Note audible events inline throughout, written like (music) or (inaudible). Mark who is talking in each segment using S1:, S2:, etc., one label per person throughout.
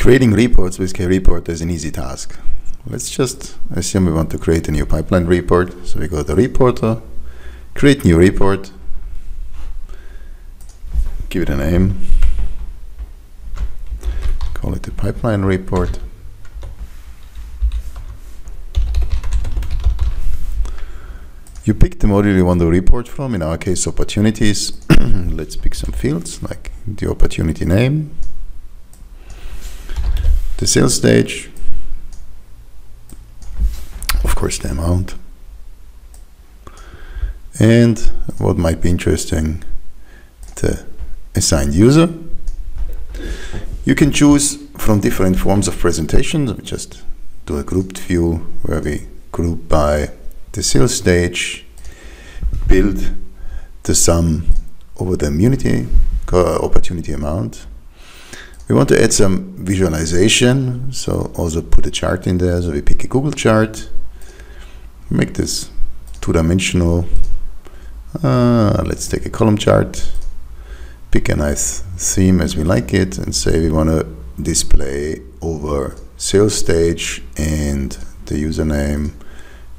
S1: Creating reports with KReport is an easy task. Let's just assume we want to create a new pipeline report. So we go to reporter, create new report, give it a name, call it a pipeline report. You pick the module you want to report from, in our case opportunities. (clears throat) Let's pick some fields like the opportunity name, the sales stage, of course the amount, and what might be interesting, the assigned user. You can choose from different forms of presentations. We just do a grouped view where we group by the sales stage, build the sum over the immunity uh, opportunity amount. We want to add some visualization, so also put a chart in there. So we pick a Google chart, make this two-dimensional. Uh, let's take a column chart, pick a nice theme as we like it, and say we want to display over sales stage and the username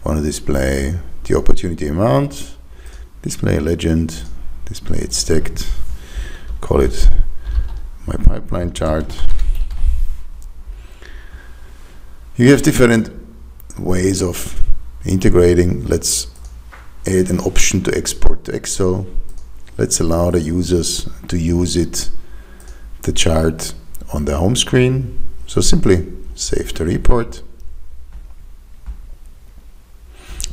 S1: want to display the opportunity amount, display a legend, display it stacked, call it pipeline chart. You have different ways of integrating. Let's add an option to export to Excel. Let's allow the users to use it, the chart on the home screen. So simply save the report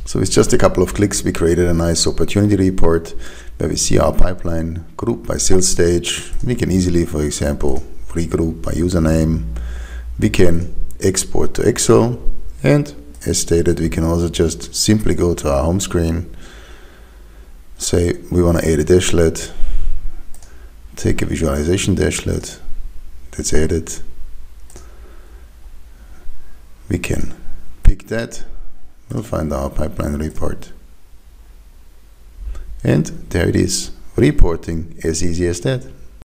S1: So with just a couple of clicks, we created a nice opportunity report where we see our pipeline group by sales stage. We can easily, for example, regroup by username. We can export to Excel. And as stated, we can also just simply go to our home screen, say we want to add a dashlet, take a visualization dashlet, that's added. We can pick that We'll find our pipeline report. And there it is, reporting as easy as that.